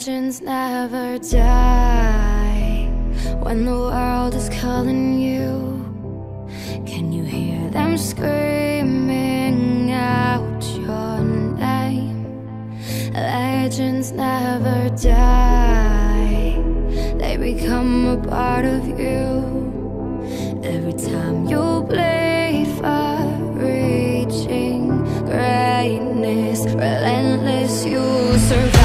legends never die when the world is calling you. Can you hear them screaming out your name? Legends never die, they become a part of you. Every time you play for reaching greatness, relentless, you survive.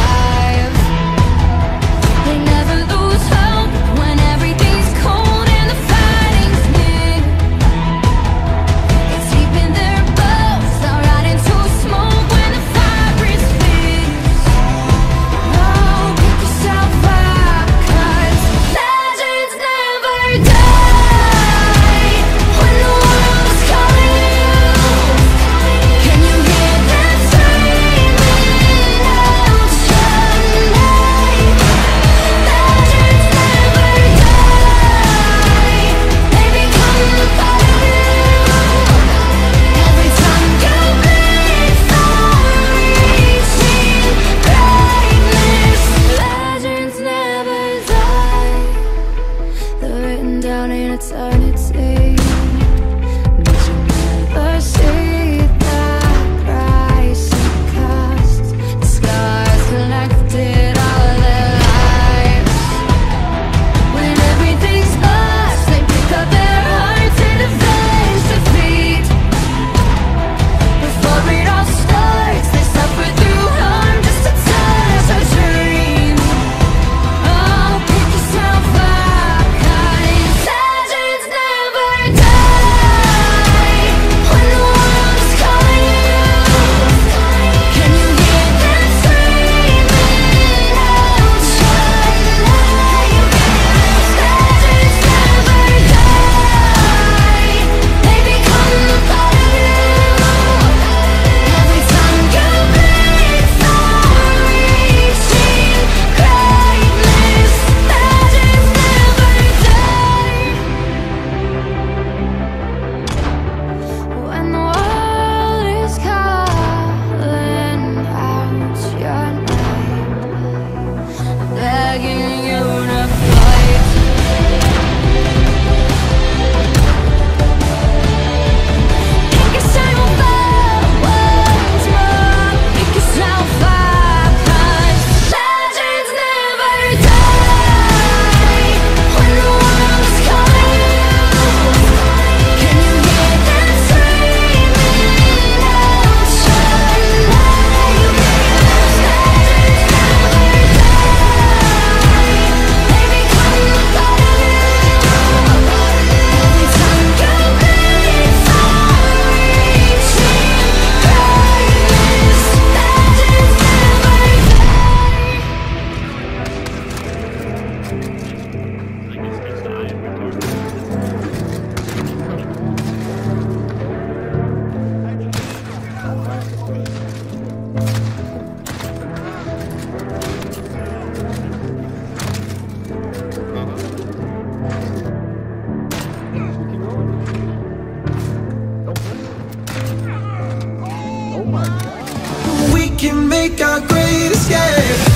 We can make our greatest, escape.